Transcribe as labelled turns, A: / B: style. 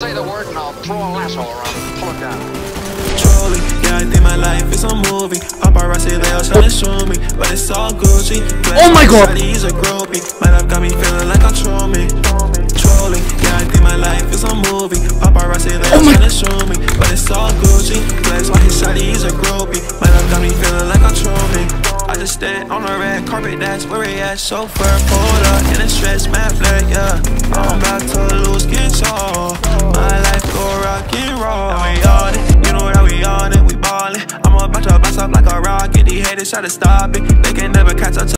A: Say the word and I'll throw a lasso around and pull it down.
B: Trolling, yeah, I think my life is a movie. Paparazzi, they all trying to show me, but it's all Gucci.
C: Oh my God.
B: He's a groupie, might have got me feeling like a troll me. Trolling, yeah, I think my life is a movie. Paparazzi, they oh all
C: Oh my-
B: trying to show me, but it's all Gucci. Flex why his shawty, he's a groupie, might have got me feeling like a troll me. I just stand on the red carpet, that's where he at. Chauffeur, pulled up in a stretch, mad flag, roll. And we on it, you know that we on it, we ballin'. I'm about to bounce up like a rocket. These haters try to stop it, they can never catch up.